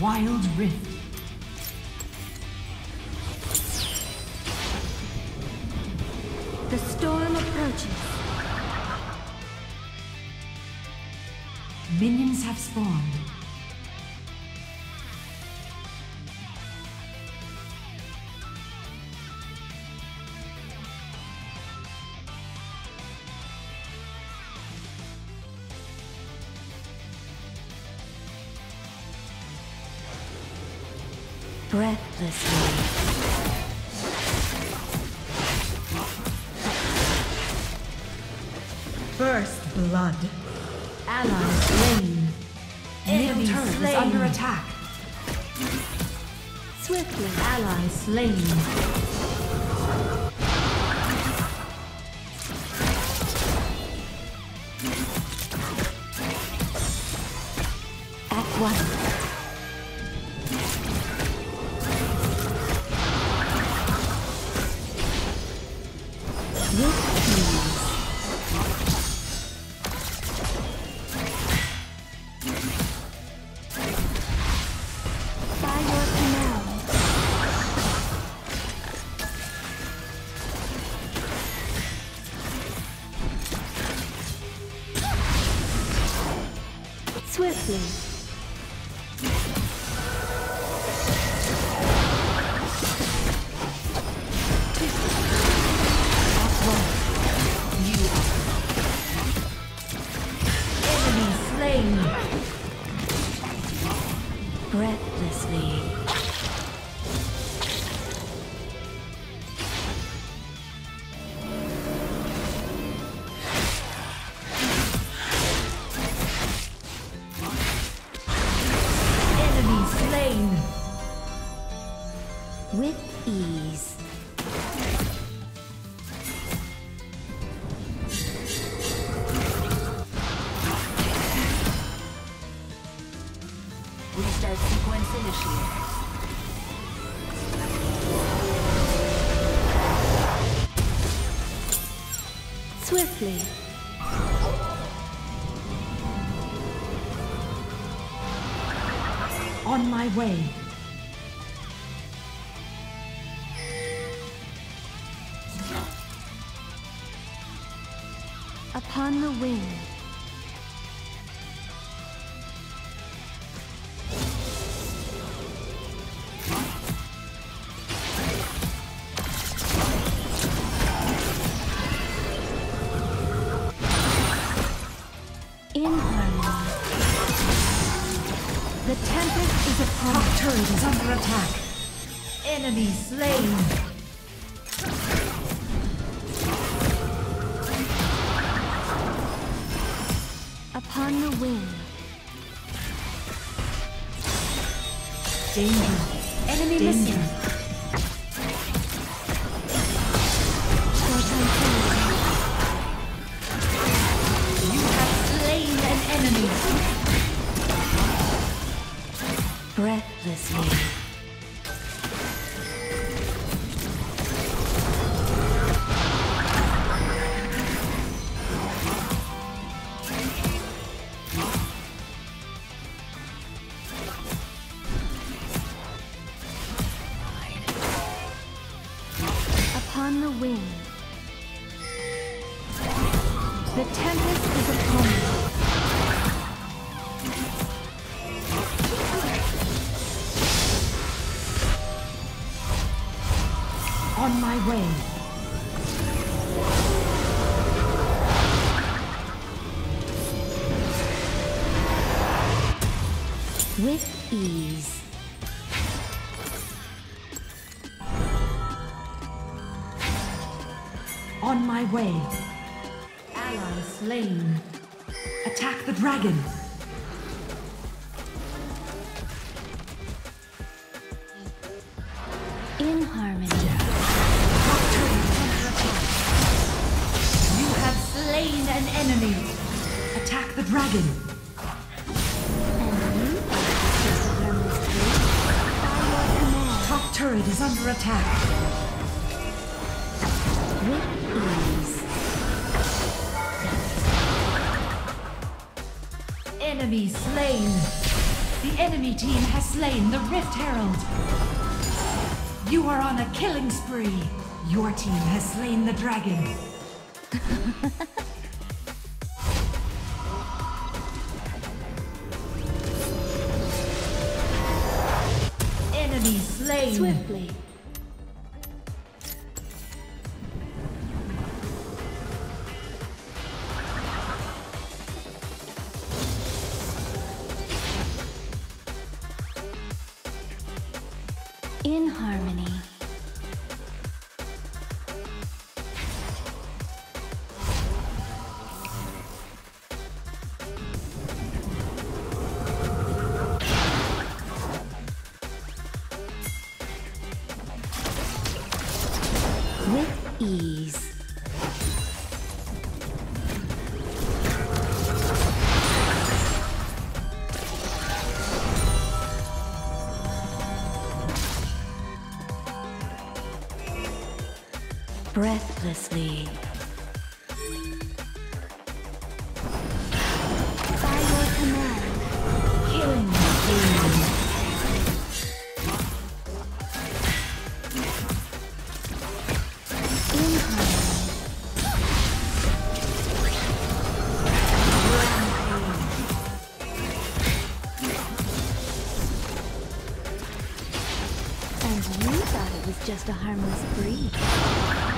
Wild Rift. The storm approaches. Minions have spawned. Breathlessly. First blood. Ally slain. Enemy turret is slain. under attack. Swiftly. Ally slain. Swiftly. On my way. Danger. Enemy Danger. missing. You have slain an enemy. Breathlessly. Upon the wing. The tempest is upon me. On my way. On my way. Ally slain. Attack the dragon. In harmony. Top turret is under attack. You have slain an enemy. Attack the dragon. And you are just a harmless tree. By your command. Top turret is under attack. With Enemy slain. The enemy team has slain the Rift Herald. You are on a killing spree. Your team has slain the dragon. enemy slain. Swiftly. In harmony. Breathlessly. By your command. Killing. And you thought it was just a harmless breed.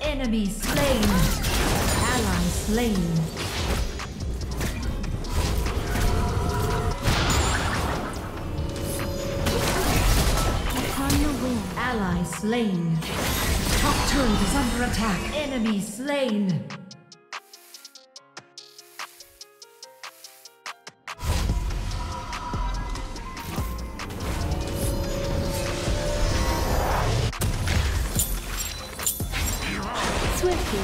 Enemy slain. Ally slain. Upon the wing. Ally slain. Top turret is under attack. Enemy slain. Swiftly.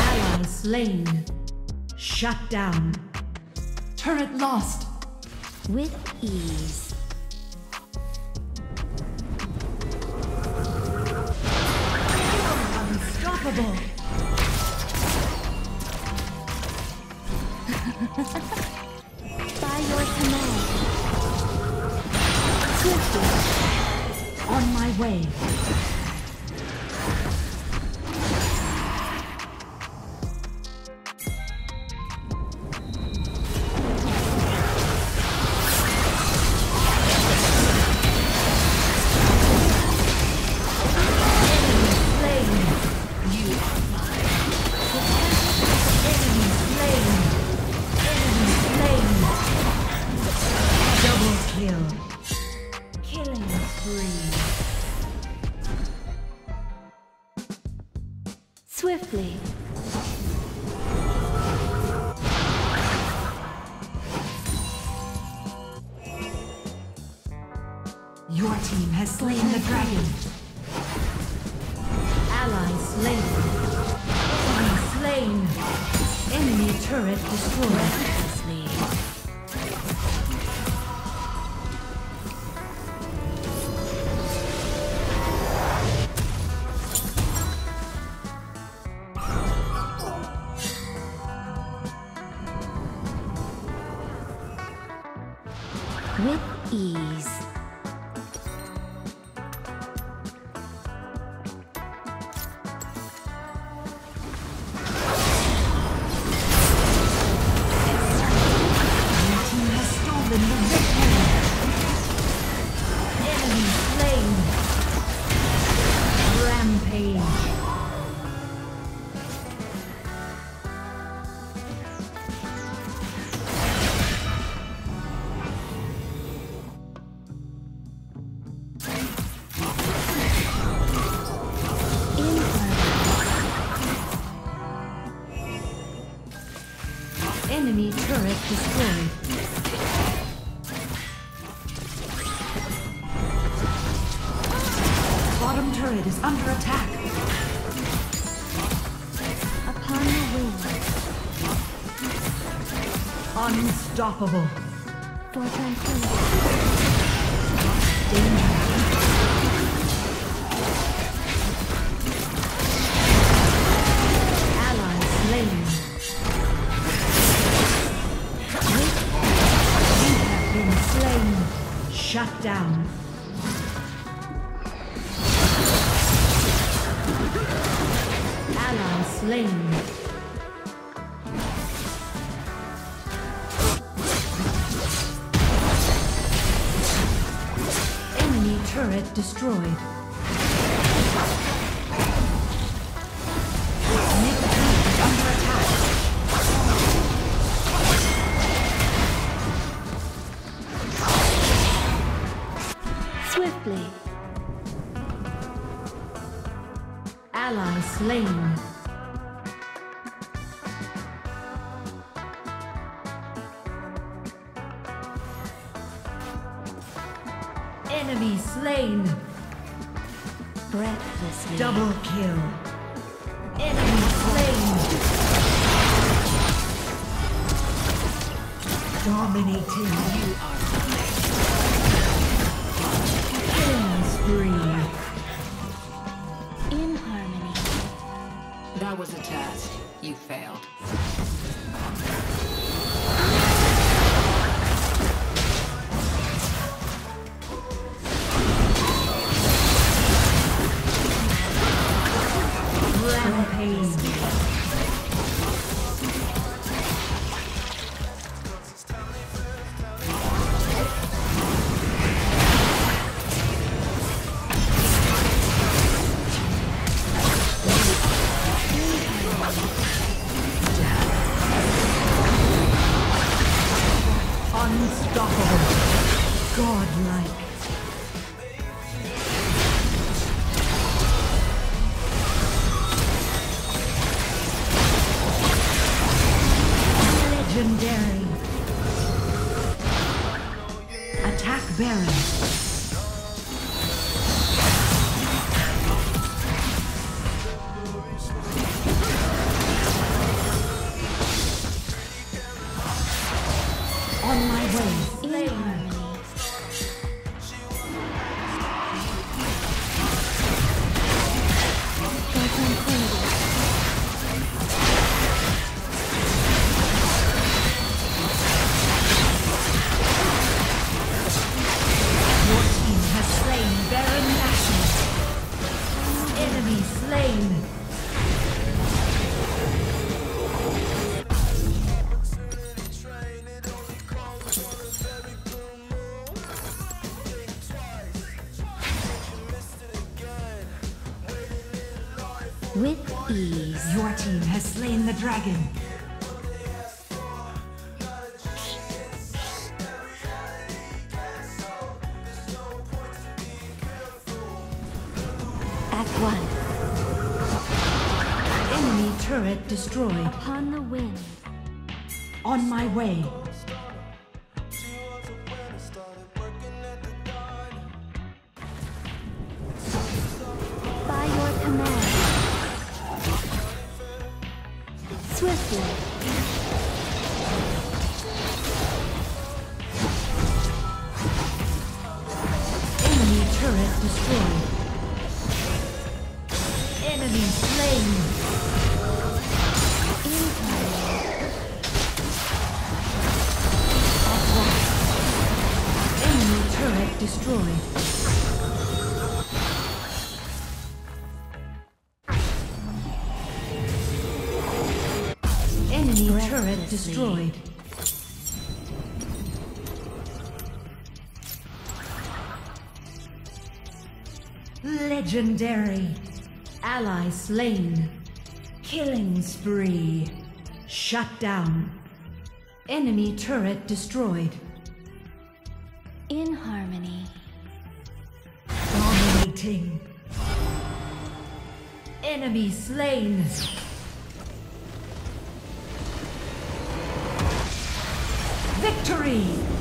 Ally slain. Shut down. Turret lost. With ease. Unstoppable. By your command. Swiftly. On my way. Turret destroyed. Stolen the Bottom turret is under attack. Upon the wing. Unstoppable. For tranquility. Danger. Shut down. Slain. Enemy turret destroyed. Slain. Breathlessly. Double kill. Enemy slain. Dominating. Killing Unstoppable. Godlike. Legendary. Attack Baron. With ease. Your team has slain the dragon. Act one. Enemy turret destroyed. Upon the wind. On my way. Swiftly. Enemy turret destroyed. Enemy slain. Destroyed. Enemy turret destroyed. Legendary. Ally slain. Killing spree. Shut down. Enemy turret destroyed. In harmony. Dominating. Enemy slain. Victory!